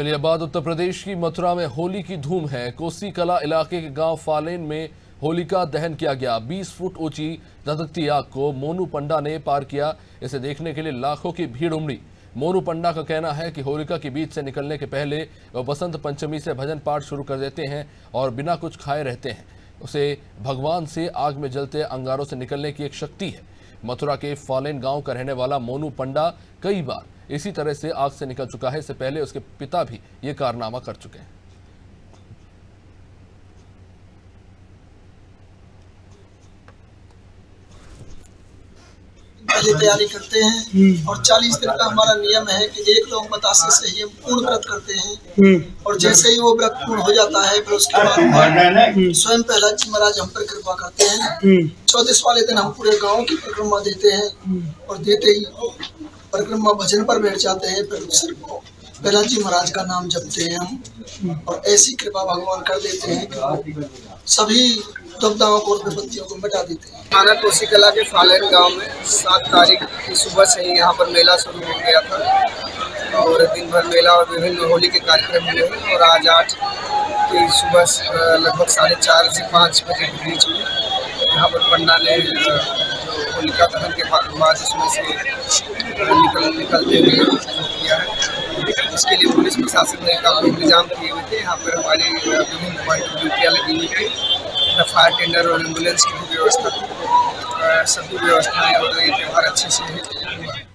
चलिए बाद उत्तर प्रदेश की मथुरा में होली की धूम है। कोसी कला इलाके के गाँव फालेन में होलिका दहन किया गया। 20 फुट ऊँची धधकती आग को मोनू पंडा ने पार किया। इसे देखने के लिए लाखों की भीड़ उमड़ी। मोनू पंडा का कहना है कि होलिका के बीच से निकलने के पहले वह बसंत पंचमी से भजन पाठ शुरू कर देते हैं और बिना कुछ खाए रहते हैं। उसे भगवान से आग में जलते अंगारों से निकलने की एक शक्ति है। मथुरा के फालेन गाँव का रहने वाला मोनू पंडा कई बार इसी तरह से आग से निकल चुका है। इससे पहले उसके पिता भी ये कारनामा कर चुके हैं। पहले तैयारी करते हैं और 40 दिन का हमारा नियम है कि एक लोग बतासे से ही हम पूर्ण व्रत करते हैं। और जैसे ही वो व्रत पूर्ण हो जाता है फिर उसके बाद स्वयं पहला जी महाराज हम पर कृपा करते हैं। चौतीस वाले दिन हम पूरे गाँव की परिक्रमा देते हैं और देते ही परिक्रमा भजन पर बैठ जाते हैं फिर सिर्फ़ पहला जी महाराज का नाम जपते हैं हम। और ऐसी कृपा भगवान कर देते हैं कि सभी को और विपत्तियों को मिटा देते हैं। थाना कोसी कला के फालेन गाँव में सात तारीख की सुबह से ही यहाँ पर मेला शुरू हो गया था। और दिन भर मेला और विभिन्न होली के कार्यक्रम हुए हैं और आज आठ की सुबह लगभग साढ़े चार से पाँच बजे के बीच में यहाँ पर पंडा ने होलिका दहन के बाद उसमें से निकल, निकलते हुए किया है इसके लिए पुलिस प्रशासन ने काफ़ी इंतज़ाम किए हुए थे। यहाँ पर हमारी विभिन्न ड्यूटियाँ लगी हुई थी फायर टेंडर और एंबुलेंस की भी व्यवस्था सभी व्यवस्थाएँ और ये त्यौहार अच्छे से